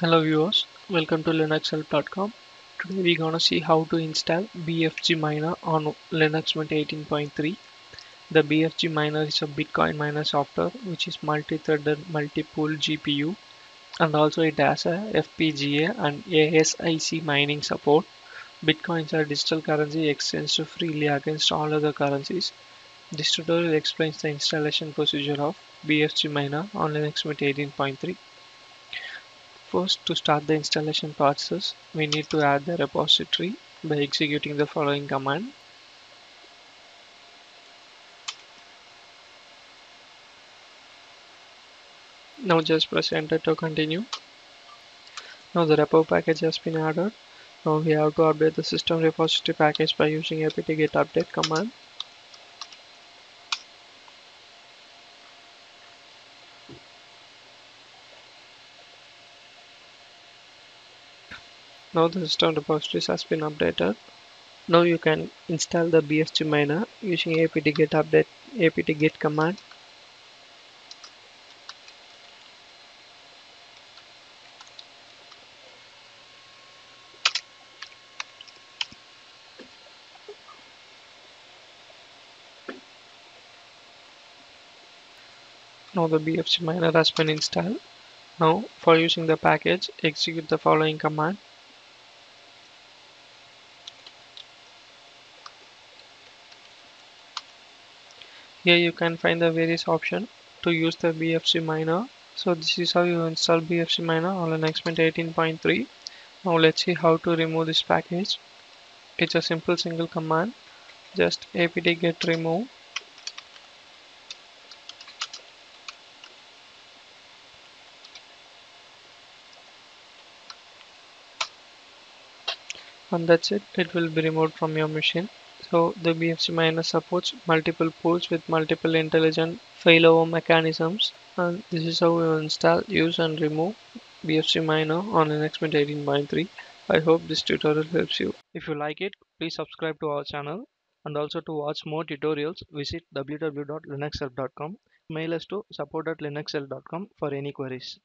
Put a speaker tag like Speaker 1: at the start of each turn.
Speaker 1: Hello viewers, welcome to linuxhelp.com. Today we're gonna see how to install BFG miner on Linux Mint 18.3. The BFG miner is a Bitcoin miner software which is multi-threaded multi-pool GPU and also it has a FPGA and ASIC mining support. Bitcoins are digital currency exchanged freely against all other currencies. This tutorial explains the installation procedure of BFG miner on Linux Mint 18.3. First, to start the installation process, we need to add the repository by executing the following command. Now just press enter to continue. Now the repo package has been added. Now we have to update the system repository package by using apt-get update command. Now the system repositories has been updated. Now you can install the BFG miner using apt-get update apt-get command. Now the BFG miner has been installed. Now for using the package, execute the following command. Here you can find the various option to use the BFG miner. So this is how you install BFG miner on Linux Mint 18.3. Now let's see how to remove this package. It's a simple single command. Just apt-get remove and that's it it will be removed from your machine so the BFG miner supports multiple pools with multiple intelligent failover mechanisms and this is how you install use and remove BFG miner on Linux Mint 18.3 I hope this tutorial helps you. If you like it please subscribe to our channel and also to watch more tutorials visit www.linuxhelp.com mail us to support@linuxhelp.com for any queries